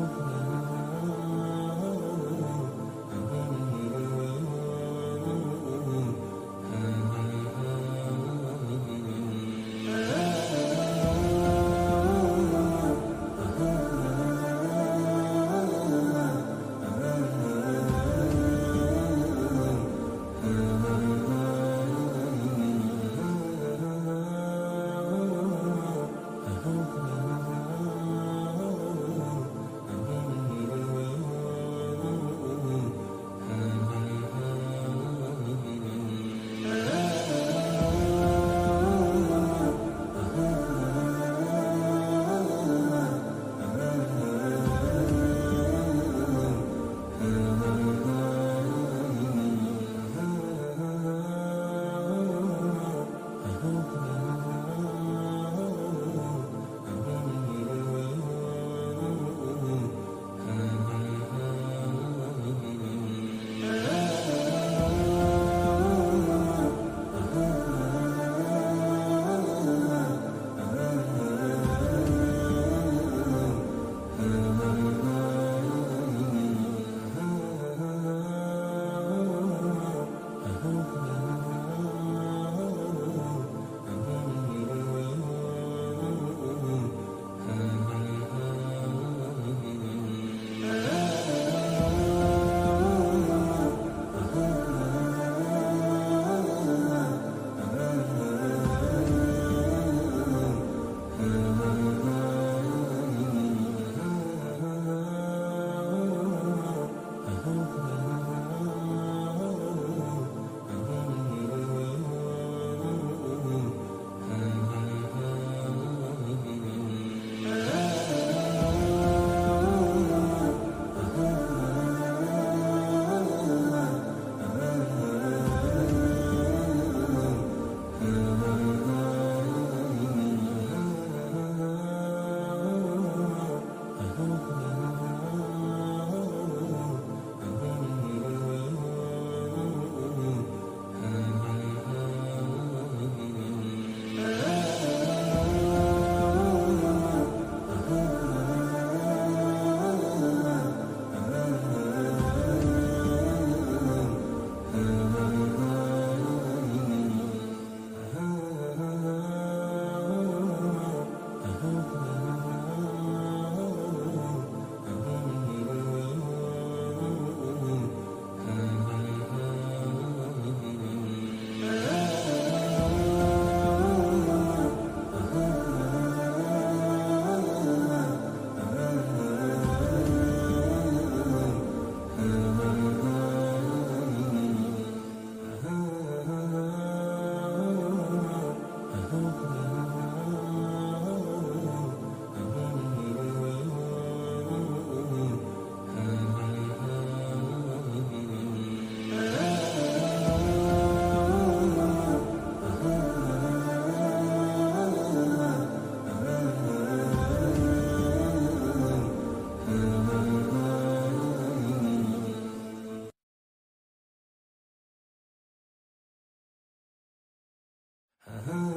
Oh. Oh, love. Uh-huh.